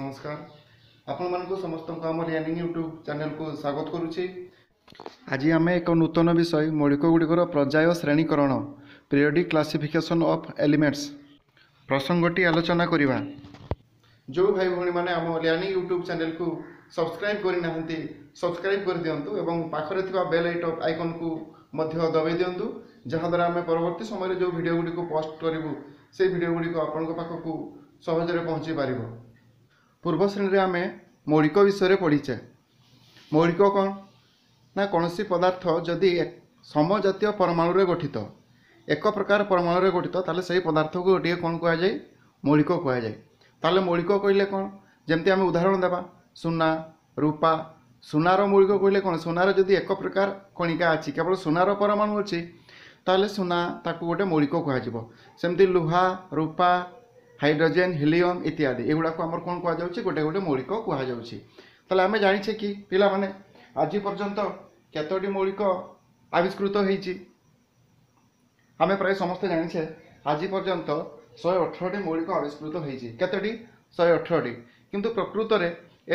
ନମସ୍କାର ଆପଣମାନଙ୍କୁ ସମସ୍ତଙ୍କୁ ଆମ ରିଆନିଂ ୟୁଟ୍ୟୁବ୍ ଚ୍ୟାନେଲକୁ ସ୍ୱାଗତ କରୁଛି ଆଜି ଆମେ ଏକ ନୂତନ ବିଷୟ ମୌଳିକ ଗୁଡ଼ିକର ପର୍ଯ୍ୟାୟ ଶ୍ରେଣୀକରଣ ପ୍ରିୟଡ଼ି କ୍ଲାସିଫିକେସନ୍ ଅଫ୍ ଏଲିମେଣ୍ଟସ୍ ପ୍ରସଙ୍ଗଟି ଆଲୋଚନା କରିବା ଯେଉଁ ଭାଇ ଭଉଣୀମାନେ ଆମ ରିଆନିଂ ୟୁଟ୍ୟୁବ୍ ଚ୍ୟାନେଲକୁ ସବସ୍କ୍ରାଇବ୍ କରିନାହାନ୍ତି ସବସ୍କ୍ରାଇବ୍ କରିଦିଅନ୍ତୁ ଏବଂ ପାଖରେ ଥିବା ବେଲ୍ ଆଇଟମ୍ ଆଇକନ୍କୁ ମଧ୍ୟ ଦବାଇ ଦିଅନ୍ତୁ ଯାହାଦ୍ୱାରା ଆମେ ପରବର୍ତ୍ତୀ ସମୟରେ ଯେଉଁ ଭିଡ଼ିଓ ଗୁଡ଼ିକୁ ପୋଷ୍ଟ କରିବୁ ସେଇ ଭିଡ଼ିଓ ଗୁଡ଼ିକ ଆପଣଙ୍କ ପାଖକୁ ସହଜରେ ପହଞ୍ଚି ପାରିବ ପୂର୍ବ ଶ୍ରେଣୀରେ ଆମେ ମୌଳିକ ବିଷୟରେ ପଢ଼ିଛେ ମୌଳିକ କ'ଣ ନା କୌଣସି ପଦାର୍ଥ ଯଦି ସମଜାତୀୟ ପରମାଣୁରେ ଗଠିତ ଏକ ପ୍ରକାର ପରମାଣୁରେ ଗଠିତ ତାହେଲେ ସେହି ପଦାର୍ଥକୁ ଗୋଟିଏ କ'ଣ କୁହାଯାଏ ମୌଳିକ କୁହାଯାଏ ତାହେଲେ ମୌଳିକ କହିଲେ କ'ଣ ଯେମିତି ଆମେ ଉଦାହରଣ ଦେବା ସୁନା ରୂପା ସୁନାର ମୌଳିକ କହିଲେ କ'ଣ ସୁନାର ଯଦି ଏକ ପ୍ରକାର କଣିକା ଅଛି କେବଳ ସୁନାର ପରମାଣୁ ଅଛି ତାହେଲେ ସୁନା ତାକୁ ଗୋଟେ ମୌଳିକ କୁହାଯିବ ସେମିତି ଲୁହା ରୂପା ହାଇଡ୍ରୋଜେନ୍ ହିଲିୟମ୍ ଇତ୍ୟାଦି ଏଗୁଡ଼ାକୁ ଆମର କ'ଣ କୁହାଯାଉଛି ଗୋଟେ ଗୋଟେ ମୌଳିକ କୁହାଯାଉଛି ତାହେଲେ ଆମେ ଜାଣିଛେ କି ପିଲାମାନେ ଆଜି ପର୍ଯ୍ୟନ୍ତ କେତୋଟି ମୌଳିକ ଆବିଷ୍କୃତ ହେଇଛି ଆମେ ପ୍ରାୟ ସମସ୍ତେ ଜାଣିଛେ ଆଜି ପର୍ଯ୍ୟନ୍ତ ଶହେ ଅଠରଟି ମୌଳିକ ଆବିଷ୍କୃତ ହେଇଛି କେତୋଟି ଶହେ ଅଠରଟି କିନ୍ତୁ ପ୍ରକୃତରେ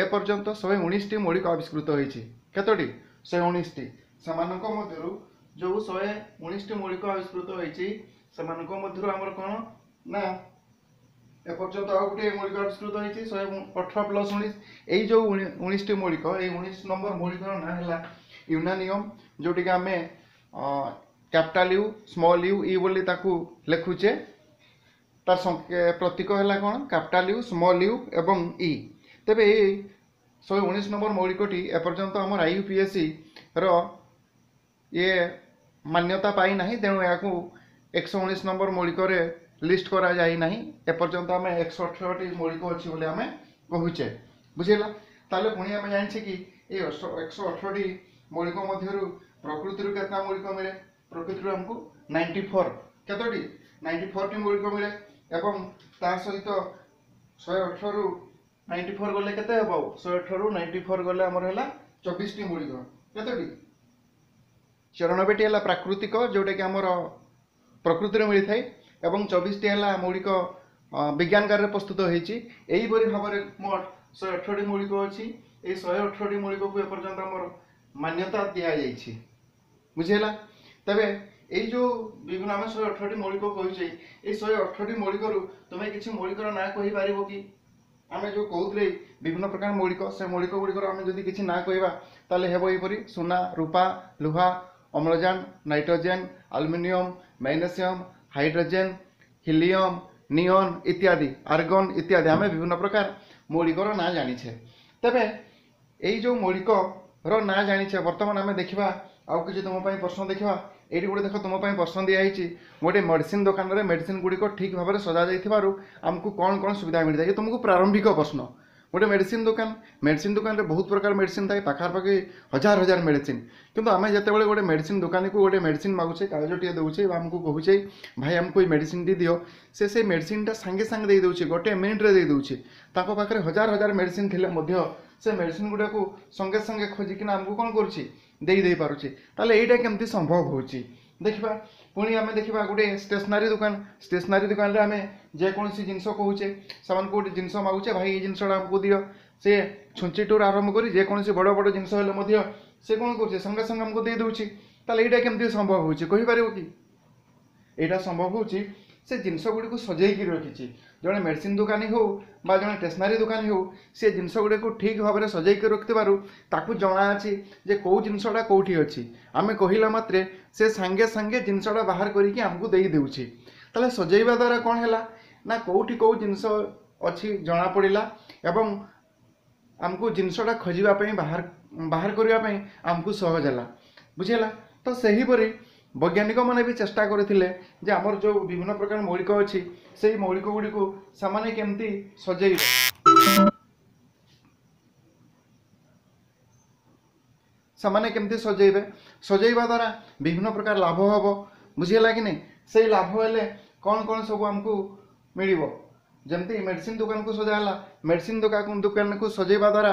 ଏପର୍ଯ୍ୟନ୍ତ ଶହେ ଉଣେଇଶଟି ମୌଳିକ ଆବିଷ୍କୃତ ହେଇଛି କେତୋଟି ଶହେ ଉଣେଇଶଟି ସେମାନଙ୍କ ମଧ୍ୟରୁ ଯେଉଁ ଶହେ ଉଣେଇଶଟି ମୌଳିକ ଆବିଷ୍କୃତ ହେଇଛି ସେମାନଙ୍କ ମଧ୍ୟରୁ ଆମର କ'ଣ ନା এপর্যন্ত ଆଉ ଗୋଟିଏ ମୌଳିକ ଆବିଷ୍କୃତ ହୋଇଛି ଶହେ ଅଠର ପ୍ଲସ୍ ଉଣେଇଶ ଏଇ ଯେଉଁ ଉଣେଇଶଟି ମୌଳିକ ଏଇ ଉଣେଇଶ ନମ୍ବର ମୌଳିକର ନାଁ ହେଲା ୟୁନାନିୟମ୍ ଯେଉଁଟିକି ଆମେ capital U small U E ବୋଲି ତାକୁ ଲେଖୁଛେ ତାର ପ୍ରତୀକ ହେଲା କ'ଣ କ୍ୟାପିଟାଲ୍ ୟୁ ସ୍ମଲ୍ ୟୁ ଏବଂ ଇ ତେବେ ଏଇ ଶହେ ଉଣେଇଶ ନମ୍ବର ମୌଳିକଟି ଏପର୍ଯ୍ୟନ୍ତ ଆମର ଆଇ ୟୁ ପି ଏସ୍ ସିର ଇଏ ମାନ୍ୟତା ପାଇନାହିଁ ତେଣୁ ଏହାକୁ ଏକଶହ ଉଣେଇଶ ନମ୍ବର ମୌଳିକରେ লিষ্ট করা যাই না এপর্যন্ত আমি একশো অঠরটি মৌলিক অছি বলে আমি কহুছে বুঝিলা তাহলে পুঁ আমি জানিছে কি এই একশো অঠরটি মৌলিক মধ্যে প্রকৃতির কেতনা মৌলিক মিলে প্রকৃতির আমি নাইনটি ফোর কতটি নাইনটি ফোরটি মৌলিক মিলে এবং তা সহিত শহে অঠর নাইনটি ফোর গলে কেতে হব শহে অঠর নাইনটি ফোর গলে আমার হল চব্বিশটি মৌলিক কতটি চরণবেটি হল প্রাকৃতিক যেটাকি আমার প্রকৃতির মিলিথায় এবং চবিশটি হল মৌলিক বিজ্ঞানগারে প্রস্তুত হয়েছি এইভাবে ভাবে মোট শহে অঠরটি মৌলিক অছি এই শহে অঠরটি মৌলিককে এপর্যন্ত আমার মান্যতা দিয়েছি বুঝিলা তবে এই যে বিভিন্ন আমি শহে অঠরটি মৌলিক কହୁଛେ এই শহে অঠরটি মৌলিকর তুমি কিছু মৌলিকর না কহিপার কি আমি যে কৌলে বিভিন্ন প্রকার মৌলিক সে মৌলিক গুড়িকর আমি যদি কিছু না কহবা তাহলে হব এইপরি সোনা রূপা লুহা অম্লজান nitrogen aluminium magnesium hydrogen helium neon ইত্যাদি আর্গন ইত্যাদি ଆମେ ବିଭିନ୍ନ ପ୍ରକାର ମୌଳିକର ନାଁ ଜାଣିଛେ ତେବେ ଏଇ ଯେଉଁ ମୌଳିକର ନାଁ ଜାଣିଛେ ବର୍ତ୍ତମାନ ଆମେ ଦେଖିବା ଆଉ କିଛି ତୁମ ପାଇଁ ପ୍ରଶ୍ନ ଦେଖିବା ଏଇଠି ଗୋଟେ ଦେଖ ତୁମ ପାଇଁ ପ୍ରଶ୍ନ ଦିଆହେଇଛି ଗୋଟେ ମେଡ଼ିସିନ ଦୋକାନରେ ମେଡ଼ିସିନ ଗୁଡ଼ିକ ଠିକ୍ ଭାବରେ ସଜାଯାଇଥିବାରୁ ଆମକୁ କ'ଣ କ'ଣ ସୁବିଧା ମିଳିଥାଏ ଇଏ ତୁମକୁ ପ୍ରାରମ୍ଭିକ ପ୍ରଶ୍ନ ଗୋଟେ ମେଡ଼ିସିନ୍ ଦୋକାନ ମେଡ଼ିସିନ୍ ଦୋକାନରେ ବହୁତ ପ୍ରକାର ମେଡ଼ିସିନ୍ ଥାଏ ପାଖାପାଖି ହଜାର ହଜାର ମେଡ଼ିସିନ୍ କିନ୍ତୁ ଆମେ ଯେତେବେଳେ ଗୋଟେ ମେଡ଼ିସିନ୍ ଦୋକାନୀକୁ ଗୋଟେ ମେଡ଼ିସିନ୍ ମାଗୁଛେ କାଗଜଟିଏ ଦେଉଛେ ବା ଆମକୁ କହୁଛେ ଭାଇ ଆମକୁ ଏଇ ମେଡ଼ିସିନ୍ଟି ଦିଅ ସେ ସେଇ ମେଡ଼ିସିନ୍ଟା ସାଙ୍ଗେ ସାଙ୍ଗେ ଦେଇଦେଉଛି ଗୋଟେ ମିନିଟ୍ରେ ଦେଇଦେଉଛି ତାଙ୍କ ପାଖରେ ହଜାର ହଜାର ମେଡ଼ିସିନ୍ ଥିଲେ ମଧ୍ୟ ସେ ମେଡ଼ିସିନ୍ ଗୁଡ଼ାକୁ ସଙ୍ଗେ ସଙ୍ଗେ ଖୋଜିକିନା ଆମକୁ କ'ଣ କରୁଛି ଦେଇ ଦେଇପାରୁଛି ତାହେଲେ ଏଇଟା କେମିତି ସମ୍ଭବ ହେଉଛି ଦେଖିବା ପୁଣି ଆମେ ଦେଖିବା ଗୋଟେ ଷ୍ଟେସନାରୀ ଦୋକାନ ଷ୍ଟେସନାରୀ ଦୋକାନରେ ଆମେ ଯେକୌଣସି ଜିନିଷ କହୁଛେ ସେମାନଙ୍କୁ ଗୋଟେ ଜିନିଷ ମାଗୁଛେ ଭାଇ ଏଇ ଜିନିଷଟା ଆମକୁ ଦିଅ ସେ ଛୁଞ୍ଚିଟୁରୁ ଆରମ୍ଭ କରି ଯେକୌଣସି ବଡ଼ ବଡ଼ ଜିନିଷ ହେଲେ ମଧ୍ୟ ସେ କ'ଣ କରୁଛେ ସାଙ୍ଗେ ସାଙ୍ଗେ ଆମକୁ ଦେଇଦେଉଛି ତାହେଲେ ଏଇଟା କେମିତି ସମ୍ଭବ ହେଉଛି କହିପାରିବ କି ଏଇଟା ସମ୍ଭବ ହେଉଛି ସେ ଜିନିଷ ଗୁଡ଼ିକୁ ସଜେଇକି ରଖିଛି ଜଣେ ମେଡ଼ିସିନ ଦୋକାନୀ ହେଉ ବା ଜଣେ ଷ୍ଟେସନାରୀ ଦୋକାନୀ ହେଉ ସେ ଜିନିଷ ଗୁଡ଼ିକୁ ଠିକ୍ ଭାବରେ ସଜେଇକି ରଖିଥିବାରୁ ତାକୁ ଜଣାଅଛି ଯେ କେଉଁ ଜିନିଷଟା କେଉଁଠି ଅଛି ଆମେ କହିଲା ମାତ୍ରେ ସେ ସାଙ୍ଗେ ସାଙ୍ଗେ ଜିନିଷଟା ବାହାର କରିକି ଆମକୁ ଦେଇଦେଉଛି ତାହେଲେ ସଜେଇବା ଦ୍ୱାରା କ'ଣ ହେଲା ନା କେଉଁଠି କେଉଁ ଜିନିଷ ଅଛି ଜଣାପଡ଼ିଲା ଏବଂ ଆମକୁ ଜିନିଷଟା ଖୋଜିବା ପାଇଁ ବାହାର ବାହାର କରିବା ପାଇଁ ଆମକୁ ସହଜ ହେଲା ବୁଝିହେଲା ତ ସେହିପରି ବୈଜ୍ଞାନିକମାନେ ବି ଚେଷ୍ଟା କରିଥିଲେ ଯେ ଆମର ଯେଉଁ ବିଭିନ୍ନ ପ୍ରକାର ମୌଳିକ ଅଛି ସେଇ ମୌଳିକ ଗୁଡ଼ିକୁ ସେମାନେ କେମିତି ସଜେଇବେ ସେମାନେ କେମିତି ସଜେଇବେ ସଜେଇବା ଦ୍ୱାରା ବିଭିନ୍ନ ପ୍ରକାର ଲାଭ ହେବ ବୁଝିହେଲା କି ନାହିଁ ସେଇ ଲାଭ ହେଲେ କ'ଣ କ'ଣ ସବୁ ଆମକୁ ମିଳିବ ଯେମିତି ମେଡ଼ିସିନ ଦୋକାନକୁ ସଜା ହେଲା ମେଡ଼ିସିନ ଦୋକାନ ଦୋକାନକୁ ସଜେଇବା ଦ୍ୱାରା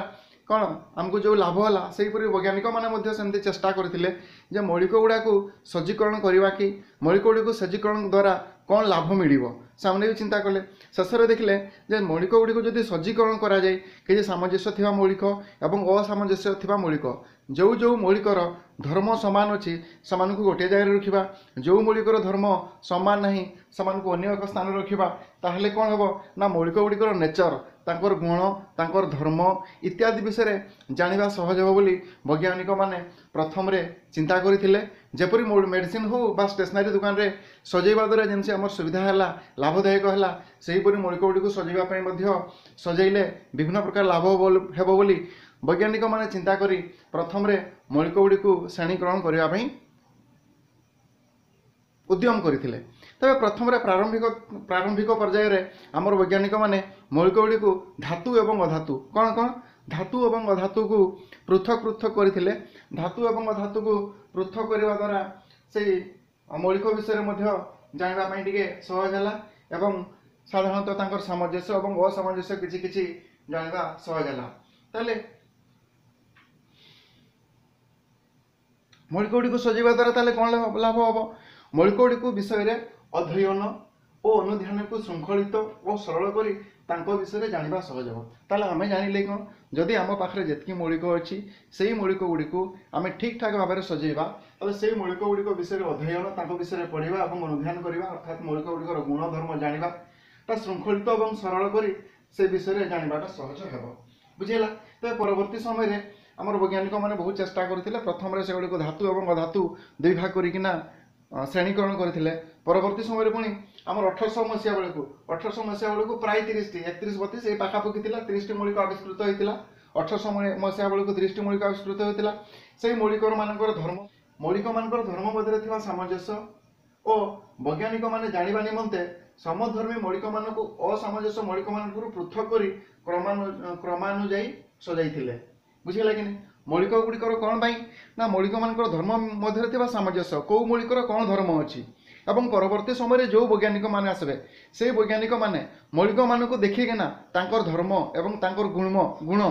କ'ଣ ଆମକୁ ଯେଉଁ ଲାଭ ହେଲା ସେହିପରି ବୈଜ୍ଞାନିକମାନେ ମଧ୍ୟ ସେମିତି ଚେଷ୍ଟା କରିଥିଲେ ଯେ ମୌଳିକ ଗୁଡ଼ାକୁ ସଜ୍ଜୀକରଣ କରିବା କି ମୌଳିକ ଗୁଡ଼ିକୁ ସଜ୍ଜୀକରଣ ଦ୍ୱାରା କ'ଣ ଲାଭ ମିଳିବ ସେମାନେ ବି ଚିନ୍ତା କଲେ ଶେଷରେ ଦେଖିଲେ ଯେ ମୌଳିକ ଗୁଡ଼ିକୁ ଯଦି ସଜ୍ଜୀକରଣ କରାଯାଏ କିଛି ସାମଞ୍ଜସ୍ୟ ଥିବା ମୌଳିକ ଏବଂ ଅସାମଞ୍ଜସ୍ୟ ଥିବା ମୌଳିକ ଯେଉଁ ଯେଉଁ ମୌଳିକର ଧର୍ମ ସମାନ ଅଛି ସେମାନଙ୍କୁ ଗୋଟିଏ ଜାଗାରେ ରଖିବା ଯେଉଁ ମୌଳିକର ଧର୍ମ ସମାନ ନାହିଁ ସେମାନଙ୍କୁ ଅନ୍ୟ ଏକ ସ୍ଥାନରେ ରଖିବା ତାହେଲେ କ'ଣ ହେବ ନା ମୌଳିକ ଗୁଡ଼ିକର ନେଚର ତାଙ୍କର ଗୁଣ ତାଙ୍କର ଧର୍ମ ଇତ୍ୟାଦି ବିଷୟରେ ଜାଣିବା ସହଜ ହେବ ବୋଲି ବୈଜ୍ଞାନିକମାନେ ପ୍ରଥମରେ ଚିନ୍ତା କରିଥିଲେ ଯେପରି ମେଡ଼ିସିନ୍ ହେଉ ବା ଷ୍ଟେସନାରୀ ଦୋକାନରେ ସଜାଇବା ଦ୍ୱାରା ଯେମିତି ଆମର ସୁବିଧା ହେଲା ଲାଭଦାୟକ ହେଲା ସେହିପରି ମୌଳିକ ଗୁଡ଼ିକୁ ସଜାଇବା ପାଇଁ ମଧ୍ୟ ସଜାଇଲେ ବିଭିନ୍ନ ପ୍ରକାର ଲାଭ ହେବ ବୋଲି ବୈଜ୍ଞାନିକମାନେ ଚିନ୍ତା କରି ପ୍ରଥମରେ ମୌଳିକ ଗୁଡ଼ିକୁ ଶ୍ରେଣୀକରଣ କରିବା ପାଇଁ ଉଦ୍ୟମ କରିଥିଲେ ତେବେ ପ୍ରଥମରେ ପ୍ରାରମ୍ଭିକ ପ୍ରାରମ୍ଭିକ ପର୍ଯ୍ୟାୟରେ ଆମର ବୈଜ୍ଞାନିକମାନେ ମୌଳିକ ଗୁଡ଼ିକୁ ଧାତୁ ଏବଂ ଅଧାତୁ କ'ଣ କ'ଣ ଧାତୁ ଏବଂ ଅଧାତୁକୁ ପୃଥକ ପୃଥକ କରିଥିଲେ ଧାତୁ ଏବଂ ଅଧାତୁକୁ ପୃଥକ କରିବା ଦ୍ୱାରା ସେଇ ମୌଳିକ ବିଷୟରେ ମଧ୍ୟ ଜାଣିବା ପାଇଁ ଟିକେ ସହଜ ହେଲା ଏବଂ ସାଧାରଣତଃ ତାଙ୍କର ସାମଞ୍ଜସ୍ୟ ଏବଂ ଅସାମଞ୍ଜସ୍ୟ କିଛି କିଛି ଜାଣିବା ସହଜ ହେଲା ତାହେଲେ ମୌଳିକ ଗୁଡ଼ିକୁ ସଜେଇବା ଦ୍ୱାରା ତାହେଲେ କ'ଣ ଲାଭ ହେବ ମୌଳିକ ଗୁଡ଼ିକୁ ବିଷୟରେ ଅଧ୍ୟୟନ ଓ ଅନୁଧ୍ୟାନକୁ ଶୃଙ୍ଖଳିତ ଓ ସରଳ କରି ତାଙ୍କ ବିଷୟରେ ଜାଣିବା ସହଜ ହେବ ତାହେଲେ ଆମେ ଜାଣିଲେ କ'ଣ ଯଦି ଆମ ପାଖରେ ଯେତିକି ମୌଳିକ ଅଛି ସେଇ ମୌଳିକ ଗୁଡ଼ିକୁ ଆମେ ଠିକ୍ ଠାକ୍ ଭାବରେ ସଜେଇବା ତାହେଲେ ସେଇ ମୌଳିକ ଗୁଡ଼ିକ ବିଷୟରେ ଅଧ୍ୟୟନ ତାଙ୍କ ବିଷୟରେ ପଢ଼ିବା ଏବଂ ଅନୁଧ୍ୟାନ କରିବା ଅର୍ଥାତ୍ ମୌଳିକ ଗୁଡ଼ିକର ଗୁଣଧର୍ମ ଜାଣିବା ତା ଶୃଙ୍ଖଳିତ ଏବଂ ସରଳ କରି ସେ ବିଷୟରେ ଜାଣିବାଟା ସହଜ ହେବ ବୁଝିହେଲା ତ ପରବର୍ତ୍ତୀ ସମୟରେ ଆମର ବୈଜ୍ଞାନିକମାନେ ବହୁତ ଚେଷ୍ଟା କରିଥିଲେ ପ୍ରଥମରେ ସେଗୁଡ଼ିକୁ ଧାତୁ ଏବଂ ଅଧାତୁ ଦୁଇ ଭାଗ କରିକିନା ଶ୍ରେଣୀକରଣ କରିଥିଲେ ପରବର୍ତ୍ତୀ ସମୟରେ ପୁଣି ଆମର ଅଠରଶହ ମସିହା ବେଳକୁ ଅଠରଶହ ମସିହା ବେଳକୁ ପ୍ରାୟ ତିରିଶଟି ଏକତିରିଶ ବତିଶ ଏଇ ପାଖାପାଖି ଥିଲା ତିରିଶଟି ମୌଳିକ ଆବିଷ୍କୃତ ହୋଇଥିଲା ଅଠରଶହ ମସିହା ବେଳକୁ ତିରିଶଟି ମୌଳିକ ଆବିଷ୍କୃତ ହୋଇଥିଲା ସେହି ମୌଳିକମାନଙ୍କର ଧର୍ମ ମୌଳିକମାନଙ୍କର ଧର୍ମ ମଧ୍ୟରେ ଥିବା ସାମଞ୍ଜସ୍ୟ ଓ ବୈଜ୍ଞାନିକମାନେ ଜାଣିବା ନିମନ୍ତେ ସମଧର୍ମୀ ମୌଳିକମାନଙ୍କୁ ଅସାମଞ୍ଜସ୍ୟ ମୌଳିକମାନଙ୍କରୁ ପୃଥକ କରି କ୍ରମାନୁ କ୍ରମାନୁଯାୟୀ ସଜାଇଥିଲେ ବୁଝିଗଲା କି ନାହିଁ ମୌଳିକ ଗୁଡ଼ିକର କ'ଣ ପାଇଁ ନା ମୌଳିକମାନଙ୍କର ଧର୍ମ ମଧ୍ୟରେ ଥିବା ସାମଞ୍ଜସ୍ୟ କେଉଁ ମୌଳିକର କ'ଣ ଧର୍ମ ଅଛି ଏବଂ ପରବର୍ତ୍ତୀ ସମୟରେ ଯେଉଁ ବୈଜ୍ଞାନିକମାନେ ଆସିବେ ସେହି ବୈଜ୍ଞାନିକମାନେ ମୌଳିକମାନଙ୍କୁ ଦେଖିକିନା ତାଙ୍କର ଧର୍ମ ଏବଂ ତାଙ୍କର ଗୁଣ ଗୁଣ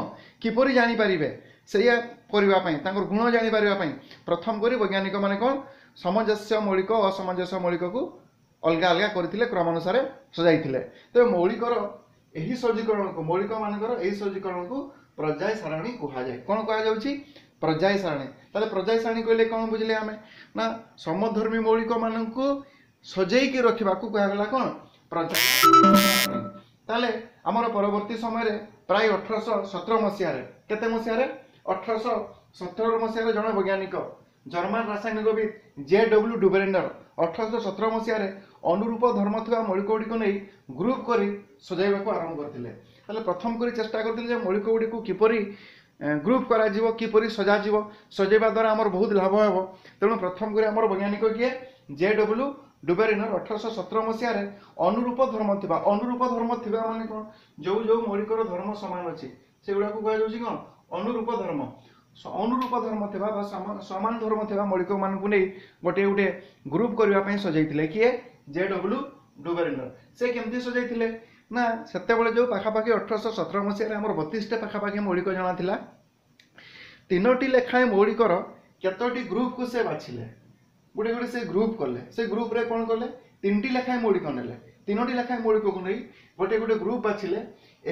କିପରି ଜାଣିପାରିବେ ସେଇଆ କରିବା ପାଇଁ ତାଙ୍କର ଗୁଣ ଜାଣିପାରିବା ପାଇଁ ପ୍ରଥମ କରି ବୈଜ୍ଞାନିକମାନେ କ'ଣ ସମଞ୍ଜସ୍ୟ ମୌଳିକ ଅସମଞ୍ଜସ୍ୟ ମୌଳିକକୁ ଅଲଗା ଅଲଗା କରିଥିଲେ କ୍ରମାନୁସାରେ ସଜାଇଥିଲେ ତେବେ ମୌଳିକର ଏହି ସଜ୍ଜୀକରଣକୁ ମୌଳିକମାନଙ୍କର ଏହି ସଜ୍ଜୀକରଣକୁ ପ୍ରଜାୟ ସାରଣୀ କୁହାଯାଏ କ'ଣ କୁହାଯାଉଛି ପ୍ରଜାୟ ସାରଣୀ ତାହେଲେ ପ୍ରଜାୟ ସାରଣୀ କହିଲେ କ'ଣ ବୁଝିଲେ ଆମେ ନା ସମଧର୍ମୀ ମାନଙ୍କୁ ସଜେଇକି ରଖିବାକୁ କୁହାଗଲା କ'ଣ ପ୍ରଜା ତାହେଲେ ଆମର ପରବର୍ତ୍ତୀ ସମୟରେ ପ୍ରାୟ ଅଠରଶହ ସତର ମସିହାରେ କେତେ ମସିହାରେ ଅଠରଶହ ସତର ମସିହାରେ ଜଣେ ବୈଜ୍ଞାନିକ ଜର୍ମାନ ରାସାୟନିକବିତ୍ ଜେ ଡବ୍ଲୁ ଡୁବେରେଣ୍ଡର ଅଠରଶହ ସତର ମସିହାରେ ଅନୁରୂପ ଧର୍ମ ଥିବା ମୌଳିକ ଗୁଡ଼ିକୁ ନେଇ ଗ୍ରୁପ୍ କରି ସଜେଇବାକୁ ଆରମ୍ଭ କରିଥିଲେ ତାହେଲେ ପ୍ରଥମ କରି ଚେଷ୍ଟା କରିଥିଲି ଯେ ମୌଳିକ ଗୁଡ଼ିକୁ କିପରି ଗ୍ରୁପ୍ କରାଯିବ କିପରି ସଜାଯିବ ସଜେଇବା ଦ୍ୱାରା ଆମର ବହୁତ ଲାଭ ହେବ ତେଣୁ ପ୍ରଥମ କରି ଆମର ବୈଜ୍ଞାନିକ କିଏ ଜେ ଡବ୍ଲ୍ୟୁ ଡୁବେରିନର ଅଠରଶହ ସତର ମସିହାରେ ଅନୁରୂପ ଧର୍ମ ଥିବା ଅନୁରୂପ ଧର୍ମ ଥିବା ମାନେ କ'ଣ ଯେଉଁ ଯେଉଁ ମୌଳିକର ଧର୍ମ ସମାନ ଅଛି ସେଗୁଡ଼ାକୁ କୁହାଯାଉଛି କ'ଣ ଅନୁରୂପ ଧର୍ମ ଅନୁରୂପ ଧର୍ମ ଥିବା ବା ସମାନ ଧର୍ମ ଥିବା ମୌଳିକମାନଙ୍କୁ ନେଇ ଗୋଟିଏ ଗୋଟିଏ ଗ୍ରୁପ୍ କରିବା ପାଇଁ ସଜାଇଥିଲେ କିଏ ଜେ ଡବ୍ଲ୍ୟୁ ଡୁବେରିନର ସେ କେମିତି ସଜାଇଥିଲେ ନା ସେତେବେଳେ ଯେଉଁ ପାଖାପାଖି ଅଠରଶହ ସତର ମସିହାରେ ଆମର ବତିଶଟା ପାଖାପାଖି ମୌଳିକ ଜଣାଥିଲା ତିନୋଟି ଲେଖାଏଁ ମୌଳିକର କେତୋଟି ଗ୍ରୁପ୍କୁ ସେ ବାଛିଲେ ଗୋଟେ ଗୋଟେ ସେ ଗ୍ରୁପ୍ କଲେ ସେ ଗ୍ରୁପରେ କ'ଣ କଲେ ତିନିଟି ଲେଖାଏଁ ମୌଳିକ ନେଲେ ତିନୋଟି ଲେଖାଏଁ ମୌଳିକକୁ ନେଇ ଗୋଟିଏ ଗୋଟେ ଗ୍ରୁପ୍ ବାଛିଲେ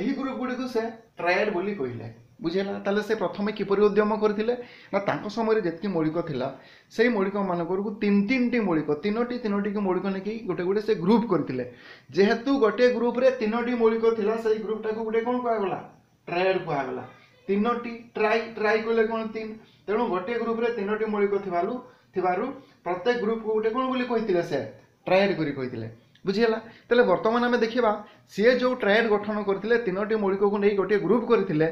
ଏହି ଗ୍ରୁପ୍ ଗୁଡ଼ିକୁ ସେ ଟ୍ରାଏଡ୍ ବୋଲି କହିଲେ ବୁଝିହେଲା ତାହେଲେ ସେ ପ୍ରଥମେ କିପରି ଉଦ୍ୟମ କରିଥିଲେ ନା ତାଙ୍କ ସମୟରେ ଯେତିକି ମୌଳିକ ଥିଲା ସେଇ ମୌଳିକମାନଙ୍କରୁ ତିନି ତିନିଟି ମୌଳିକ ତିନୋଟି ତିନୋଟିକି ମୌଳିକ ନେଇକି ଗୋଟେ ଗୋଟେ ସେ ଗ୍ରୁପ୍ କରିଥିଲେ ଯେହେତୁ ଗୋଟିଏ ଗ୍ରୁପ୍ରେ ତିନୋଟି ମୌଳିକ ଥିଲା ସେଇ ଗ୍ରୁପ୍ଟାକୁ ଗୋଟେ କ'ଣ କୁହାଗଲା ଟ୍ରାଏଡ଼୍ କୁହାଗଲା ତିନୋଟି ଟ୍ରାଇ ଟ୍ରାଇ କହିଲେ କ'ଣ ତିନି ତେଣୁ ଗୋଟିଏ ଗ୍ରୁପ୍ରେ ତିନୋଟି ମୌଳିକ ଥିବାରୁ ଥିବାରୁ ପ୍ରତ୍ୟେକ ଗ୍ରୁପ୍କୁ ଗୋଟେ କ'ଣ ବୋଲି କହିଥିଲେ ସେ ଟ୍ରାଏଡ଼୍ କରି କହିଥିଲେ ବୁଝିହେଲା ତାହେଲେ ବର୍ତ୍ତମାନ ଆମେ ଦେଖିବା ସିଏ ଯେଉଁ ଟ୍ରାଏଡ଼୍ ଗଠନ କରିଥିଲେ ତିନୋଟି ମୌଳିକକୁ ନେଇ ଗୋଟିଏ ଗ୍ରୁପ୍ କରିଥିଲେ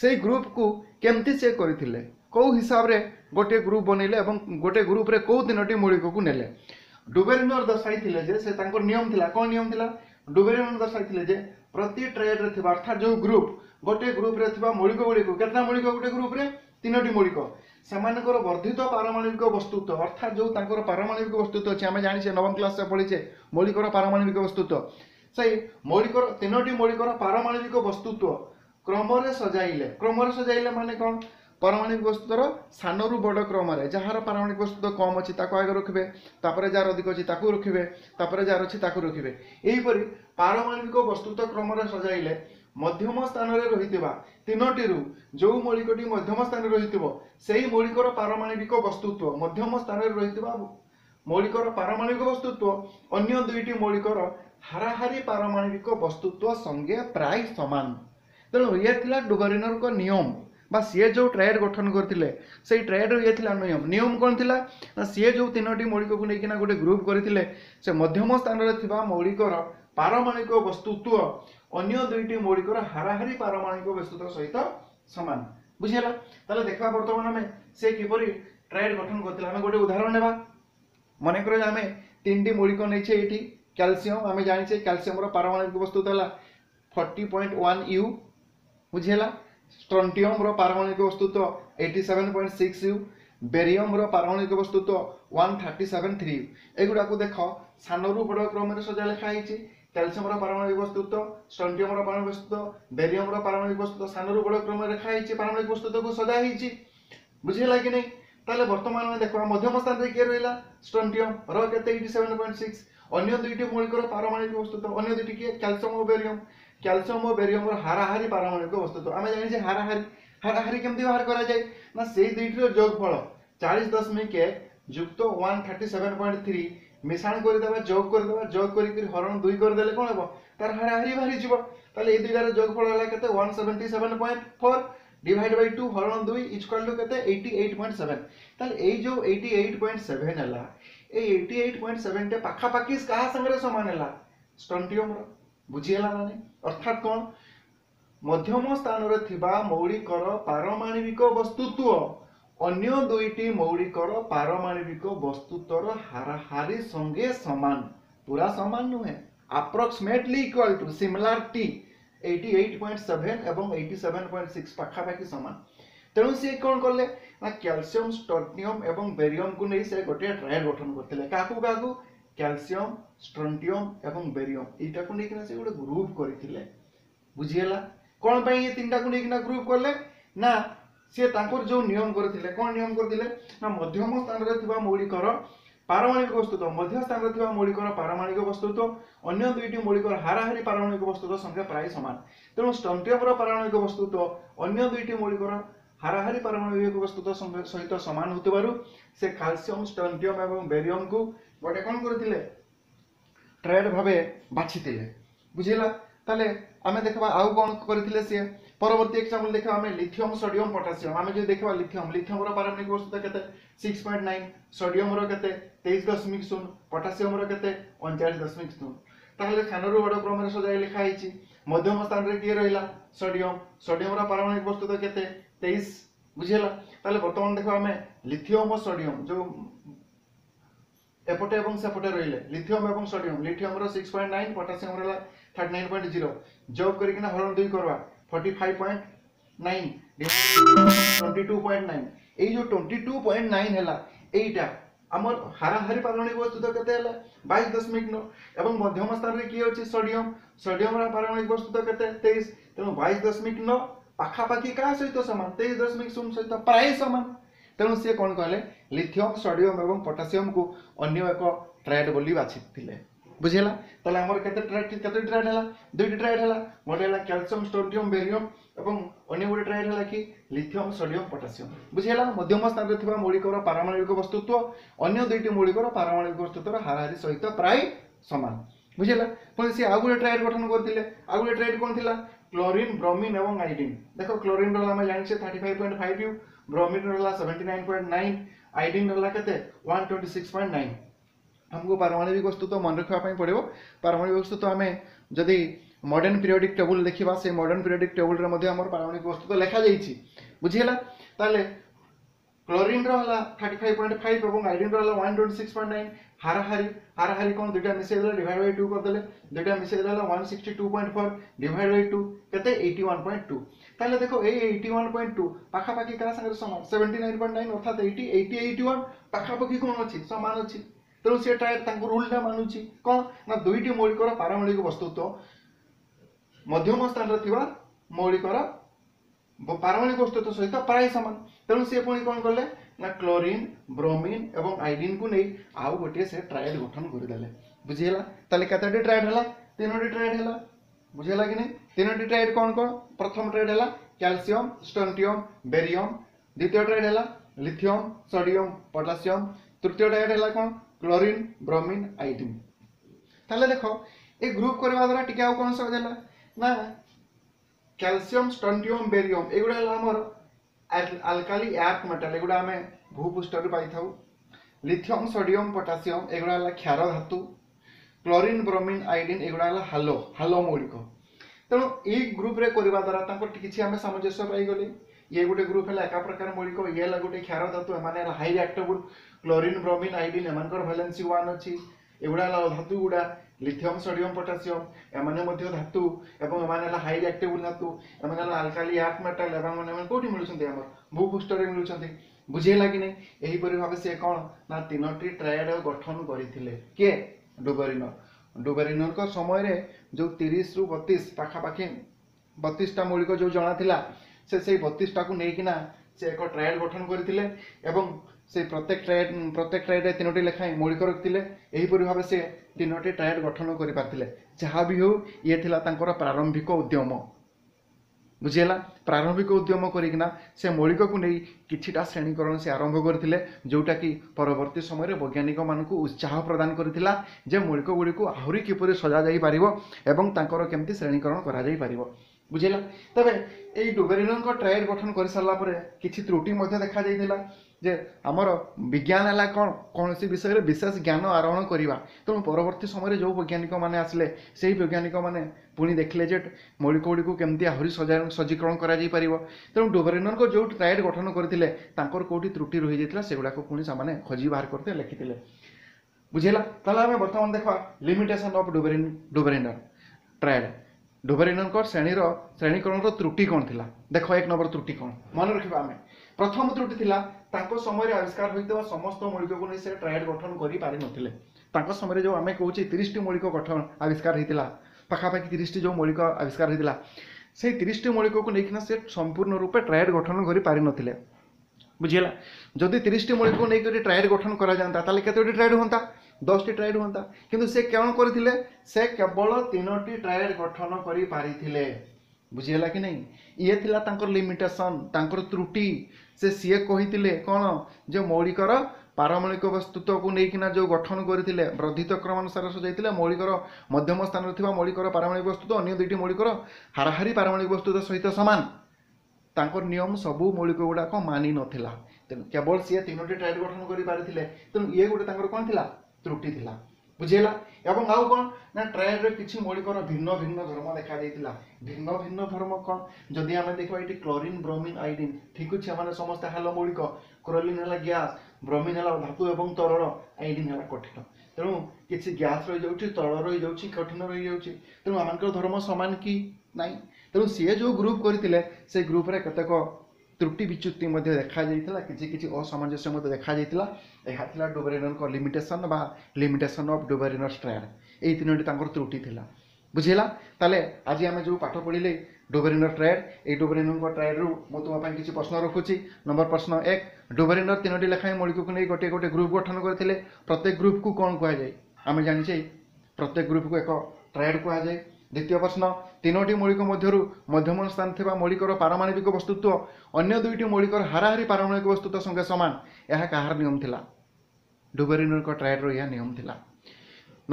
ସେଇ ଗ୍ରୁପକୁ କେମିତି ଚେକ୍ କରିଥିଲେ କେଉଁ ହିସାବରେ ଗୋଟିଏ ଗ୍ରୁପ୍ ବନେଇଲେ ଏବଂ ଗୋଟିଏ ଗ୍ରୁପରେ କେଉଁ ତିନୋଟି ମୌଳିକକୁ ନେଲେ ଡୁବେରିନର ଦର୍ଶାଇଥିଲେ ଯେ ସେ ତାଙ୍କର ନିୟମ ଥିଲା କ'ଣ ନିୟମ ଥିଲା ଡୁବେରିନର ଦର୍ଶାଇଥିଲେ ଯେ ପ୍ରତି ଟ୍ରେଡ଼ରେ ଥିବା ଅର୍ଥାତ୍ ଯେଉଁ ଗ୍ରୁପ୍ ଗୋଟିଏ ଗ୍ରୁପ୍ରେ ଥିବା ମୌଳିକ ଗୁଡ଼ିକ କେତେଟା ମୌଳିକ ଗୋଟିଏ ଗ୍ରୁପରେ ତିନୋଟି ମୌଳିକ ସେମାନଙ୍କର ବର୍ଦ୍ଧିତ ପାରମାଣବିକ ବସ୍ତୁତ୍ୱ ଅର୍ଥାତ୍ ଯେଉଁ ତାଙ୍କର ପାରମାଣବିକ ବସ୍ତୁତ୍ୱ ଅଛି ଆମେ ଜାଣିଛେ ନବମ କ୍ଲାସରେ ପଢ଼ିଛେ ମୌଳିକର ପାରମାଣବିକ ବସ୍ତୁତ୍ୱ ସେଇ ମୌଳିକର ତିନୋଟି ମୌଳିକର ପାରମାଣବିକ ବସ୍ତୁତ୍ୱ କ୍ରମରେ ସଜାଇଲେ କ୍ରମରେ ସଜାଇଲେ ମାନେ କ'ଣ ପାରମାଣିକ ବସ୍ତୁର ସାନରୁ ବଡ଼ କ୍ରମରେ ଯାହାର ପାରମାଣିକ ବସ୍ତୁ କମ୍ ଅଛି ତାକୁ ଆଗେ ରଖିବେ ତାପରେ ଯାହାର ଅଧିକ ଅଛି ତାକୁ ରଖିବେ ତାପରେ ଯାହାର ଅଛି ତାକୁ ରଖିବେ ଏହିପରି ପାରମାଣିକ ବସ୍ତୁତ କ୍ରମରେ ସଜାଇଲେ ମଧ୍ୟମ ସ୍ଥାନରେ ରହିଥିବା ତିନୋଟିରୁ ଯେଉଁ ମୌଳିକଟି ମଧ୍ୟମ ସ୍ଥାନରେ ରହିଥିବ ସେହି ମୌଳିକର ପାରମାଣିକ ବସ୍ତୁତ୍ୱ ମଧ୍ୟମ ସ୍ଥାନରେ ରହିଥିବା ମୌଳିକର ପାରମାଣିକ ବସ୍ତୁତ୍ୱ ଅନ୍ୟ ଦୁଇଟି ମୌଳିକର ହାରାହାରି ପାରମାଣିକ ବସ୍ତୁତ୍ୱ ସଙ୍ଗେ ପ୍ରାୟ ସମାନ ତେଣୁ ଇଏ ଥିଲା ଡୁଗରିନରଙ୍କ ନିୟମ ବା ସିଏ ଯେଉଁ ଟ୍ରାଏଡ୍ ଗଠନ କରିଥିଲେ ସେଇ ଟ୍ରାଏଡ୍ର ଇଏ ଥିଲା ନିୟମ ନିୟମ କ'ଣ ଥିଲା ନା ସିଏ ଯେଉଁ ତିନୋଟି ମୌଳିକକୁ ନେଇକିନା ଗୋଟେ ଗ୍ରୁପ୍ କରିଥିଲେ ସେ ମଧ୍ୟମ ସ୍ଥାନରେ ଥିବା ମୌଳିକର ପାରମାଣିକ ବସ୍ତୁତ୍ୱ ଅନ୍ୟ ଦୁଇଟି ମୌଳିକର ହାରାହାରି ପାରମାଣିକ ବସ୍ତୁତ୍ୱ ସହିତ ସମାନ ବୁଝିହେଲା ତାହେଲେ ଦେଖିବା ବର୍ତ୍ତମାନ ଆମେ ସେ କିପରି ଟ୍ରାଏଡ୍ ଗଠନ କରିଥିଲେ ଆମେ ଗୋଟେ ଉଦାହରଣ ନେବା ମନେକର ଆମେ ତିନିଟି ମୌଳିକ ନେଇଛେ ଏଇଠି କ୍ୟାଲସିୟମ ଆମେ ଜାଣିଛେ କ୍ୟାଲସିୟମର ପାରମାଣିକ ବସ୍ତୁତ୍ୱ ହେଲା ଫର୍ଟି ପଏଣ୍ଟ ୱାନ୍ ୟୁ ବୁଝିହେଲା ଷ୍ଟ୍ରଣ୍ଟିୟମ୍ର ପାରମାଣିକ ବସ୍ତୁତ୍ୱ eighty seven point six you ବେରିୟମ୍ର ପାରମାଣିକ ବସ୍ତୁତ୍ୱ ୱାନ୍ ଥାର୍ଟି ସେଭେନ୍ ଥ୍ରୀ ଏଗୁଡ଼ାକୁ ଦେଖ ସାନରୁ ବଡ଼ କ୍ରମରେ ସଜା ଲେଖା ହେଇଛି କ୍ୟାଲସିୟମର ପାରମାଣିକ ବସ୍ତୁତ୍ୱ ଷ୍ଟ୍ରଣ୍ଟିୟମ୍ର ପାରମାଣିକ ବସ୍ତୁତ୍ୱ ବେରିୟମ୍ର ପାରମାଣିକ ବସ୍ତୁତ୍ୱ ସାନରୁ ବଡ଼ କ୍ରମରେ ଲେଖା ହେଇଛି ପାରମାଣିକ ବସ୍ତୁତ୍ୱକୁ ସଜା ହେଇଛି ବୁଝିହେଲା କି ନାହିଁ ତାହେଲେ ବର୍ତ୍ତମାନ ଆମେ ଦେଖିବା ମଧ୍ୟମ ସ୍ଥାନରେ କିଏ ରହିଲା ଷ୍ଟ୍ରଣ୍ଟିୟମ୍ ର କେତେ ଏଇଟି ସେଭେନ୍ ପଏଣ୍ଟ ସିକ୍ସ ଅନ୍ୟ ଦୁଇଟି ମୌଳିକର ପାରମାଣିକ ବସ୍ତୁତ୍ୱ ଅନ୍ୟ ଦୁଇଟି କିଏ କ୍ୟାଲସିୟମ୍ ଓ ବେରିୟମ୍ ক্যালসিয়াম ও বেরিয়ামর হারাহারি পারমাণবিক অবস্থিত আমি জানি যে হারাহারি হারাহারি কেমতি বাহার করা যায় না সেই দুইটির যোগফল চাশ দশমিক এক যুক্ত one thirty seven point three মিশ্রণ করে দেবা যোগ করে দেবা যোগ করি হরণ দুই করে দেলে কোণ হব তার হারাহারি বাহারি যাব তাহলে এই দুইটার যোগফল হল কেতে one seventy seven point four divide by two হরণ দুই ইজকাল টু কেতে এইটি এইট পয়েন্ট সেভেন তাহলে এই যে এইটি এইট পয়েন্ট সেভেন হেলা এই এইটি এইট পয়েন্ট সেভেনটা পাখাপাখি কাহা সাংরে সমান হেলা স্টন্টিয়মর বুঝি না নাই ଅର୍ଥାତ୍ କ'ଣ ମଧ୍ୟମ ସ୍ଥାନରେ ଥିବା ମୌଳିକର ପାରମାଣବିକ ବସ୍ତୁତ୍ଵ ଅନ୍ୟ ଦୁଇଟି ମୌଳିକର ପାରମାଣବିକ ବସ୍ତୁତ୍ୱର ହାରାହାରି ସଙ୍ଗେ ସମାନ ପୁରା ସମାନ ନୁହେଁ ଆପ୍ରକ୍ସିମେଟଲି ଇକ୍ୱାଲ ଟୁ ସିମିଲାର ଟି ଏଇଟି ଏଇଟ୍ ପଏଣ୍ଟ ସେଭେନ ଏବଂ ଏଇଟି ସେଭେନ ପଏଣ୍ଟ ସିକ୍ସ ପାଖାପାଖି ସମାନ ତେଣୁ ସିଏ କ'ଣ କଲେ ନା କ୍ୟାଲସିୟମ ଷ୍ଟର୍ଟନିୟମ ଏବଂ ବେରିୟମକୁ ନେଇ ସେ ଗୋଟିଏ ଟ୍ରାଏଲ୍ ଗଠନ କରିଥିଲେ କାହାକୁ କାହାକୁ କ୍ୟାଲସିୟମ ଷ୍ଟ୍ରଣ୍ଟିୟମ ଏବଂ ବେରିୟମ ଏଇଟାକୁ ନେଇକିନା ସେ ଗୋଟେ ଗ୍ରୁପ କରିଥିଲେ ବୁଝିହେଲା କ'ଣ ପାଇଁ ଏ ତିନିଟାକୁ ନେଇକିନା ଗ୍ରୁପ କଲେ ନା ସିଏ ତାଙ୍କର ଯେଉଁ ନିୟମ କରିଥିଲେ କ'ଣ ନିୟମ କରିଥିଲେ ନା ମଧ୍ୟମ ସ୍ଥାନରେ ଥିବା ମୌଳିକର ପାରମାଣିକ ବସ୍ତୁତ୍ୱ ମଧ୍ୟ ସ୍ଥାନରେ ଥିବା ମୌଳିକର ପାରମାଣିକ ବସ୍ତୁତ୍ୱ ଅନ୍ୟ ଦୁଇଟି ମୌଳିକର ହାରାହାରି ପାରମାଣିକ ବସ୍ତୁତ୍ୱ ସଂଖ୍ୟା ପ୍ରାୟ ସମାନ ତେଣୁ ଷ୍ଟଣ୍ଟିୟମର ପାରମାଣିକ ବସ୍ତୁତ୍ୱ ଅନ୍ୟ ଦୁଇଟି ମୌଳିକର ହାରାହାରି ପାରମାଣିକ ବସ୍ତୁତ୍ୱ ସହିତ ସମାନ ହେଉଥିବାରୁ ସେ କାଲସିୟମ ଷ୍ଟଣ୍ଟିୟମ ଏବଂ ବେରିୟମକୁ বটে କ'ଣ କରିଥିଲେ ଟ୍ରେଡ୍ ଭାବେ ବାଛିଥିଲେ ବୁଝିଲା ତାହେଲେ ଆମେ ଦେଖିବା ଆଉ କ'ଣ କରିଥିଲେ ସିଏ ପରବର୍ତ୍ତୀ ଏକ୍ସାମ୍ପଲ୍ ଦେଖିବା ଆମେ ଲିଥିୟମ୍ ସୋଡିୟମ୍ ପଟାସିୟମ୍ ଆମେ ଯଦି ଦେଖିବା ଲିଥିୟମ୍ ଲିଥିୟମ୍ର ପାରମାଣିକ ବସ୍ତୁତା କେତେ ସିକ୍ସ ପଏଣ୍ଟ ନାଇନ୍ ସୋଡିୟମ୍ର କେତେ ତେଇଶ ଦଶମିକ ଶୂନ ପଟାସିୟମ୍ର କେତେ ଅଣଚାଳିଶ ଦଶମିକ ଶୂନ ତାହେଲେ ସାନରୁ ବଡ଼ କ୍ରମରେ ସଜାଇ ଲେଖା ହେଇଛି ମଧ୍ୟମ ସ୍ଥାନରେ କିଏ ରହିଲା ସୋଡିୟମ୍ ସୋଡିୟମ୍ର ପାରମାଣିକ ବସ୍ତୁତା କେତେ ତେଇଶ ବୁଝିହେଲା ତାହେଲେ ବର୍ତ୍ତମାନ ଦେଖିବା ଆମେ ଲିଥିୟମ୍ ଓ ସୋଡିୟମ୍ ଯେଉଁ এপটে এবং সেপটে রইলে লিথিয়াম এবং সোডিয়াম লিথিয়ামর সিক্স পয়েন্ট নাইন পটাসিয়ামর থার্টি নাইন পয়েন্ট জিরো যোগ করিকি হরণ দুই করবা forty five point nine twenty two point nine এই যে টোয়েন্টি টু পয়েন্ট নাইন হল এইটা আমার হারাহারি পারমাণবিক বস্তু তো কেতে হল বাইশ দশমিক ন এবং মধ্যম স্থানে কি হচ্ছে সোডিয়াম সোডিয়ামর পারমাণবিক বস্তু তো কেতে তেইশ তেমন বাইশ দশমিক ন পাখাপাখি কাহ সহিত সমান তেইশ দশমিক শূন্য সহিত প্রায় সমান ତେଣୁ ସିଏ କ'ଣ କହିଲେ ଲିଥିୟମ୍ ସୋଡ଼ିୟମ୍ ଏବଂ ପଟାସିୟମ୍କୁ ଅନ୍ୟ ଏକ ଟ୍ରାଏଡ୍ ବୋଲି ବାଛିଥିଲେ ବୁଝିହେଲା ତାହେଲେ ଆମର କେତେ ଟ୍ରାଏଡ୍ କେତୋଟି ଟ୍ରାଏଡ୍ ହେଲା ଦୁଇଟି ଟ୍ରାଏଡ୍ ହେଲା ଗୋଟେ ହେଲା କ୍ୟାଲସିୟମ୍ ଷ୍ଟୋଡ଼ିୟମ୍ ବେରିୟମ୍ ଏବଂ ଅନ୍ୟ ଗୋଟେ ଟ୍ରାଏଡ୍ ହେଲା କି ଲିଥିୟମ୍ ସୋଡ଼ିୟମ୍ ପଟାସିୟମ୍ ବୁଝିହେଲା ମଧ୍ୟମ ସ୍ଥାନରେ ଥିବା ମୌଳିକର ପାରମାଣବିକ ବସ୍ତୁତ୍ୱ ଅନ୍ୟ ଦୁଇଟି ମୌଳିକର ପାରମାଣବିକ ବସ୍ତୁତ୍ୱର ହାରାହାରି ସହିତ ପ୍ରାୟ ସମାନ ବୁଝିହେଲା ପୁଣି ସେ ଆଉ ଗୋଟେ ଟ୍ରାଏଡ୍ ଗଠନ କରିଥିଲେ ଆଉ ଗୋଟେ ଟ୍ରାଏଡ୍ କ'ଣ ଥିଲା କ୍ଲୋରିନ୍ ବ୍ରମିନ୍ ଏବଂ ଆଇଡ଼ିନ୍ ଦେଖ କ୍ଲୋରିନ୍ ରହିଲା ଆମେ ଜାଣିଛେ thirty five point five you bromine वाला 79.9 आयोडीन वाला केते 126.9 हमको पारमाणविक वस्तु तो मन रखा पई पड़िबो पारमाणविक वस्तु तो हमें जदि मॉडर्न पीरियोडिक टेबल देखिबा से मॉडर्न पीरियोडिक टेबल रे मध्ये हमर पारमाणविक वस्तु तो लेखा जाईछि बुझिला ताले ক্লোরিনর হল থার্টি ফাইভ পয়েন্ট ফাইভ এবং আইডিনর হল one twenty six point nine হারাহারি হারাহারি কোণ দুইটা মিশাই দেলে ডিভাইড বাই টু করেদেলে দুইটা মিশাই দেলে one sixty two point four divide by two কেতে এইটি ওয়ান পয়েন্ট টু তাহলে দেখো এই এইটি ওয়ান পয়েন্ট টু পাখাপাখি কাহা সাথে সমান সেভেন্টি নাইন পয়েন্ট নাইন অর্থাৎ এইটি এইটি এইটি ওয়ান পাখাপাখি কোণ অছি সমান অছি তেমন সেটা তাঙ্কু রুলটা মানুছি কোণ না দুইটি মৌলিকর পারমাণবিক বস্তুত্ব ମଧ୍ୟମ ସ୍ଥାନରେ ଥିବା ମୌଳିକର ପାରମାଣିକ ବସ୍ତୁତ୍ୱ ସହିତ ପ୍ରାୟ ସମାନ तेणु सी पी कौन कले क्लोरीन ब्रोमिन एवं आईडीन को नहीं आउ गोटे से ट्राएड गठन करदे बुझेगा तेल कतोटी है तीनोटी ट्राएड है बुझेगा कि नहीं तीनोटी ट्राएड कौन कौन प्रथम ट्राएड है क्यासीयम स्टंटीयम बेरीयम द्वितीय ट्राएड है लिथियम सोडियम पटासीयम तृतीय ट्राएड है कौन क्लोरीन ब्रोमिन आईडीन तेल देख ये ग्रुप करने द्वारा टी आज है ना क्यासीयम स्टंटीयम बेरियम युवा है आलकाली एक् मेटाल एगुड़ आम भूपुष्ठ पाई लिथियम सोडियम पटासीयम एगुड़ा क्षार धातु क्लोरीन ब्रोमिन आईडीन एगुड़ा हालो हालो मौलिक तेणु ये ग्रुप्रे द्वारा किसी आम सामंजस्य पाई ये गोटे ग्रुप है एका प्रकार मौलिक ये गोटे क्षार धातु high reactable chlorine bromine iodine M valency one अच्छी এগুলা হল ধাতু গুড়া লিথিয়াম সোডিয়াম পটাসিয়াম এমানে মধ্য ধাতু এবং এমানে হল হাই রিয়াক্টেবল ধাতু এমানে হল আলকালি আর্থ মেটাল এবং এমানে কোটি মিলুছন্তি আমার ভূপৃষ্ঠরে মিলুছন্তি বুঝে লাগি নাই এইপরি ভাবে সে কোন না তিনটি ট্রায়াড গঠন করিলে কে ডুবারিনর ডুবারিনরক সময়রে যে তিরিশ রু বতিশ পাখাপাখি বতিশটা মৌলিক যে জনা লা সে সেই বতিশটাকে নেইকিনা সে এক ট্রায়াড গঠন করিলে এবং ସେ ପ୍ରତ୍ୟେକ ଟ୍ରାଏଡ୍ ପ୍ରତ୍ୟେକ ଟ୍ରାଏଡ୍ରେ ତିନୋଟି ଲେଖାଏଁ ମୌଳିକ ରଖିଥିଲେ ଏହିପରି ଭାବେ ସେ ତିନୋଟି ଟ୍ରାଏଡ୍ ଗଠନ କରିପାରିଥିଲେ ଯାହା ବି ହେଉ ଇଏ ଥିଲା ତାଙ୍କର ପ୍ରାରମ୍ଭିକ ଉଦ୍ୟମ ବୁଝିହେଲା ପ୍ରାରମ୍ଭିକ ଉଦ୍ୟମ କରିକିନା ସେ ମୌଳିକକୁ ନେଇ କିଛିଟା ଶ୍ରେଣୀକରଣ ସେ ଆରମ୍ଭ କରିଥିଲେ ଯେଉଁଟାକି ପରବର୍ତ୍ତୀ ସମୟରେ ବୈଜ୍ଞାନିକମାନଙ୍କୁ ଉତ୍ସାହ ପ୍ରଦାନ କରିଥିଲା ଯେ ମୌଳିକ ଗୁଡ଼ିକୁ ଆହୁରି କିପରି ସଜାଯାଇପାରିବ ଏବଂ ତାଙ୍କର କେମିତି ଶ୍ରେଣୀକରଣ କରାଯାଇପାରିବ ବୁଝିହେଲା ତେବେ ଏଇ ଡୁବେରିନଙ୍କ ଟ୍ରାଏଡ୍ ଗଠନ କରିସାରିଲା ପରେ କିଛି ତ୍ରୁଟି ମଧ୍ୟ ଦେଖାଯାଇଥିଲା ଯେ ଆମର ବିଜ୍ଞାନ ହେଲା କ'ଣ କୌଣସି ବିଷୟରେ ବିଶେଷ ଜ୍ଞାନ ଆରୋହଣ କରିବା ତେଣୁ ପରବର୍ତ୍ତୀ ସମୟରେ ଯେଉଁ ବୈଜ୍ଞାନିକମାନେ ଆସିଲେ ସେହି ବୈଜ୍ଞାନିକମାନେ ପୁଣି ଦେଖିଲେ ଯେ ମୌଳିକଗୁଡ଼ିକୁ କେମିତି ଆହୁରି ସଜ୍ଜୀକରଣ କରାଯାଇପାରିବ ତେଣୁ ଡୋଭରେନରଙ୍କ ଯେଉଁ ଟ୍ରାଏଡ଼ ଗଠନ କରିଥିଲେ ତାଙ୍କର କେଉଁଠି ତ୍ରୁଟି ରହିଯାଇଥିଲା ସେଗୁଡ଼ାକୁ ପୁଣି ସେମାନେ ଖୋଜି ବାହାର କରିଥିଲେ ଲେଖିଥିଲେ ବୁଝିଲା ତାହେଲେ ଆମେ ବର୍ତ୍ତମାନ ଦେଖିବା ଲିମିଟେସନ୍ ଅଫ୍ ଡୋଭରେନ୍ ଡୋଭରେନର ଟ୍ରାଏଡ଼ ଡୋଭରେନରଙ୍କ ଶ୍ରେଣୀର ଶ୍ରେଣୀକରଣର ତ୍ରୁଟି କ'ଣ ଥିଲା ଦେଖ ଏକ ନମ୍ବର ତ୍ରୁଟି କ'ଣ ମନେ ରଖିବା ଆମେ ପ୍ରଥମ ତ୍ରୁଟି ଥିଲା ତାଙ୍କ ସମୟରେ ଆବିଷ୍କାର ହୋଇଥିବା ସମସ୍ତ ମୌଳିକକୁ ନେଇ ସେ ଟ୍ରାଏଡ୍ ଗଠନ କରିପାରିନଥିଲେ ତାଙ୍କ ସମୟରେ ଯେଉଁ ଆମେ କହୁଛେ ତିରିଶଟି ମୌଳିକ ଗଠନ ଆବିଷ୍କାର ହୋଇଥିଲା ପାଖାପାଖି ତିରିଶଟି ଯେଉଁ ମୌଳିକ ଆବିଷ୍କାର ହୋଇଥିଲା সেই তিরিশটি মৌলিককে নিয়ে সে সম্পূর্ণ রূপে ট্রায়েড গঠন করে পারি নথিলে বুঝিলা যদি তিরিশটি মৌলিককে নিয়ে ট্রায়েড গঠন করা যা তাহলে কতটি ট্রায়েড হুঁতা দশটি ট্রায়েড হুঁতা কিন্তু সে কেমন করে সে কেবল তিনোটি ট্রায়েড গঠন করে পারিলে ବୁଝିହେଲା କି ନାହିଁ ଇଏ ଥିଲା ତାଙ୍କର ଲିମିଟେସନ୍ ତାଙ୍କର ତ୍ରୁଟି ସେ ସିଏ କହିଥିଲେ କ'ଣ ଯେ ମୌଳିକର ପାରମୌଳିକ ବସ୍ତୁତ୍ୱକୁ ନେଇକିନା ଯେଉଁ ଗଠନ କରିଥିଲେ ବର୍ଦ୍ଧିତ କ୍ରମ ଅନୁସାରେ ସଜାଇଥିଲେ ମୌଳିକର ମଧ୍ୟମ ସ୍ଥାନରେ ଥିବା ମୌଳିକର ପାରମାଣିକ ବସ୍ତୁତ୍ୱ ଅନ୍ୟ ଦୁଇଟି ମୌଳିକର ହାରାହାରି ପାରମାଣିକ ବସ୍ତୁତ୍ୱ ସହିତ ସମାନ ତାଙ୍କର ନିୟମ ସବୁ ମୌଳିକ ଗୁଡ଼ାକ ମାନି ନଥିଲା ତେଣୁ କେବଳ ସିଏ ତିନୋଟି ଟ୍ରାଏଲ୍ ଗଠନ କରିପାରିଥିଲେ ତେଣୁ ଇଏ ଗୋଟେ ତାଙ୍କର କ'ଣ ଥିଲା ତ୍ରୁଟି ଥିଲା ବୁଝିହେଲା ଏବଂ ଆଉ କ'ଣ ନା ଟ୍ରାଏଡ଼ରେ କିଛି ମୌଳିକର ଭିନ୍ନ ଭିନ୍ନ ଧର୍ମ ଦେଖାଯାଇଥିଲା ଭିନ୍ନ ଭିନ୍ନ ଧର୍ମ କ'ଣ ଯଦି ଆମେ ଦେଖିବା ଏଠି କ୍ଲୋରିନ୍ ବ୍ରୋମିନ୍ ଆଇଡ଼ିନ୍ ଠିକ୍ ଅଛି ସେମାନେ ସମସ୍ତେ ହେଲ ମୌଳିକ କ୍ଲୋରିନ୍ ହେଲା ଗ୍ୟାସ୍ ବ୍ରୋମିନ୍ ହେଲା ଧାତୁ ଏବଂ ତରଳ ଆଇଡ଼ିନ୍ ହେଲା କଠିନ ତେଣୁ କିଛି ଗ୍ୟାସ୍ ରହିଯାଉଛି ତରଳ ରହିଯାଉଛି କଠିନ ରହିଯାଉଛି ତେଣୁ ଆମମାନଙ୍କର ଧର୍ମ ସମାନ କି ନାହିଁ ତେଣୁ ସିଏ ଯେଉଁ ଗ୍ରୁପ୍ କରିଥିଲେ ସେ ଗ୍ରୁପ୍ରେ କେତେକ ত্রুটি বিচ্যুতি মধ্যে দেখা যাইଥିଲା କିଛି କିଛି ଅସାମଞ୍ଜସ୍ୟ ମଧ୍ୟ ଦେଖାଯାଇଥିଲା ଏହା ଥିଲା ଡୋବାରିନରଙ୍କ ଲିମିଟେସନ୍ ବା ଲିମିଟେସନ୍ ଅଫ୍ ଡୋବାରିନର ଷ୍ଟ୍ରାଣ୍ଡ ଏଇ ତିନୋଟି ତାଙ୍କର ତ୍ରୁଟି ଥିଲା ବୁଝିଲା ତାହେଲେ ଆଜି ଆମେ ଯେଉଁ ପାଠ ପଢ଼ିଲେ ডোবেরিনর ট্রায়েড এই ডোবেরিনর ট্রায়েড্রু মু তোমার কিছু প্রশ্ন রখুছি নম্বর প্রশ্ন এক ডোবেরিনর তিনোটি লেখায় মৌলিককে নিয়ে গোটিয়ে গোটিয়ে গ্রুপ গঠন করে প্রত্যেক গ্রুপকু কম কুহযায় আমি জানিছে প্রত্যেক গ্রুপকু এক ট্রায়েড কুহযায় ଦ୍ୱିତୀୟ ପ୍ରଶ୍ନ ତିନୋଟି ମୌଳିକ ମଧ୍ୟରୁ ମଧ୍ୟମ ସ୍ଥାନ ଥିବା ମୌଳିକର ପାରମାଣବିକ ବସ୍ତୁତ୍ୱ ଅନ୍ୟ ଦୁଇଟି ମୌଳିକର ହାରାହାରି ପାରମାଣବିକ ବସ୍ତୁତ୍ୱ ସଙ୍ଗେ ସମାନ ଏହା କାହାର ନିୟମ ଥିଲା ଡୁବେରିନୋରଙ୍କ ଟ୍ରାଏଡ଼ର ଏହା ନିୟମ ଥିଲା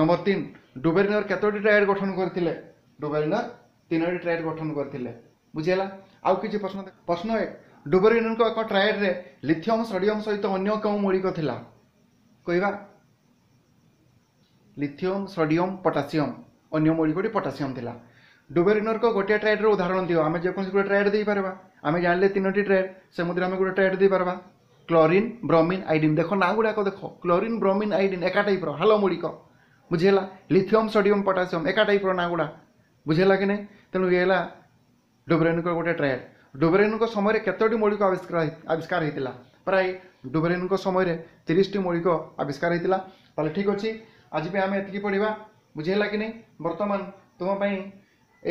ନମ୍ବର ତିନି ଡୁବେରିନୋର କେତୋଟି ଟ୍ରାଏଡ଼ ଗଠନ କରିଥିଲେ ଡୁବେରିନୋର ତିନୋଟି ଟ୍ରାଏଡ଼ ଗଠନ କରିଥିଲେ ବୁଝିହେଲା ଆଉ କିଛି ପ୍ରଶ୍ନ ପ୍ରଶ୍ନ ଏକ ଡୁବେରିନୋରଙ୍କ ଏକ ଟ୍ରାଏଡ଼ରେ ଲିଥିୟମ୍ ସୋଡ଼ିୟମ୍ ସହିତ ଅନ୍ୟ କେଉଁ ମୌଳିକ ଥିଲା କହିବା ଲିଥିୟମ୍ ସୋଡ଼ିୟମ୍ ପଟାସିୟମ୍ ଅନ୍ୟ ମୌଳିକଟି ପଟାସିୟମ୍ ଥିଲା ଡୁବେରିନର୍କ ଗୋଟିଏ ଟ୍ରାଏଡ଼୍ର ଉଦାହରଣ ଦିଅ ଆମେ ଯେକୌଣସି ଗୋଟେ ଟ୍ରାଏଡ଼୍ ଦେଇପାରିବା ଆମେ ଜାଣିଲେ ତିନୋଟି ଟ୍ରାଏଡ଼୍ ସେ ମଧ୍ୟରେ ଆମେ ଗୋଟେ ଟ୍ରାଏଡ଼୍ ଦେଇପାରିବା କ୍ଲୋରିନ୍ ବ୍ରମିନ୍ ଆଇଡ଼ିନ୍ ଦେଖ ନାଁ ଗୁଡ଼ାକ ଦେଖ କ୍ଲୋରିନ୍ ବ୍ରମିନ୍ ଆଇଡ଼ିନ୍ ଏକା ଟାଇପ୍ର ହାଲ ମୌଳିକ ବୁଝିହେଲା ଲିଥିୟମ୍ ସୋଡ଼ିୟମ୍ ପଟାସିୟମ୍ ଏକା ଟାଇପ୍ର ନାଁ ଗୁଡ଼ା ବୁଝିହେଲା କି ନାହିଁ ତେଣୁ ଇଏ ହେଲା ଡୁବେରିନଙ୍କ ଗୋଟେ ଟ୍ରାଏଡ଼୍ ଡୁବେରିନଙ୍କ ସମୟରେ କେତୋଟି ମୌଳିକ ଆବିଷ୍କାର ଆବିଷ୍କାର ହେଇଥିଲା ପ୍ରାୟ ଡୁବେରିନଙ୍କ ସମୟରେ ତିରିଶଟି ମୌଳିକ ଆବିଷ୍କାର ହେଇଥିଲା ତାହେଲେ ଠିକ୍ ଅଛି ଆଜି ପାଇଁ ଆମେ ଏତିକି ପଢ଼ିବା ବୁଝିହେଲା କି ନାହିଁ ବର୍ତ୍ତମାନ ତୁମ ପାଇଁ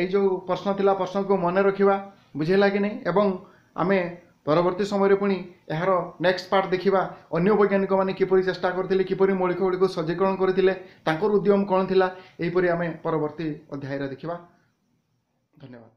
ଏଇ ଯେଉଁ ପ୍ରଶ୍ନ ଥିଲା ପ୍ରଶ୍ନକୁ ମନେ ରଖିବା ବୁଝେଇଲା କି ନାହିଁ ଏବଂ ଆମେ ପରବର୍ତ୍ତୀ ସମୟରେ ପୁଣି ଏହାର ନେକ୍ସଟ ପାର୍ଟ ଦେଖିବା ଅନ୍ୟ ବୈଜ୍ଞାନିକମାନେ କିପରି ଚେଷ୍ଟା କରିଥିଲେ କିପରି ମୌଳିକ ଗୁଡ଼ିକୁ ସଜ୍ଜୀକରଣ କରିଥିଲେ ତାଙ୍କର ଉଦ୍ୟମ କ'ଣ ଥିଲା ଏହିପରି ଆମେ ପରବର୍ତ୍ତୀ ଅଧ୍ୟାୟରେ ଦେଖିବା ଧନ୍ୟବାଦ